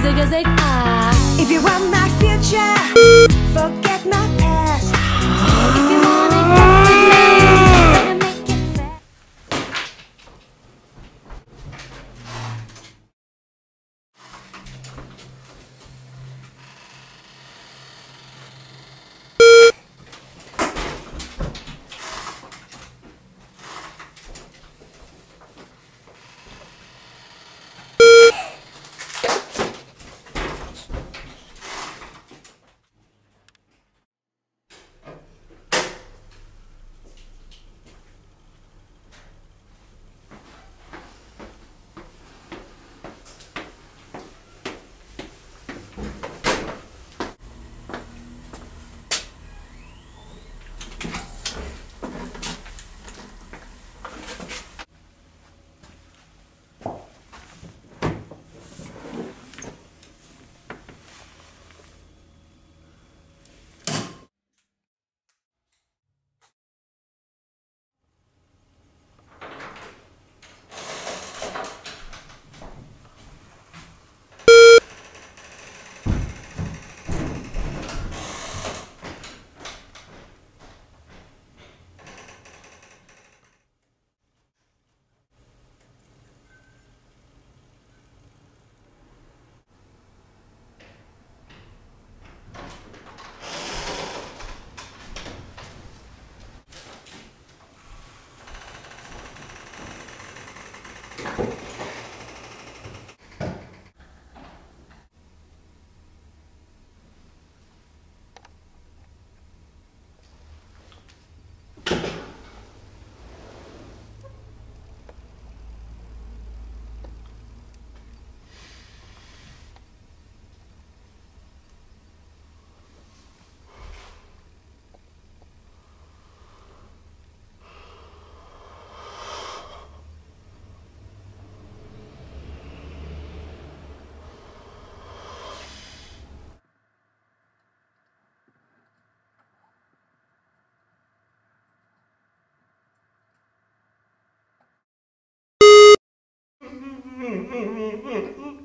zig a zig. 嗯嗯嗯嗯嗯嗯嗯。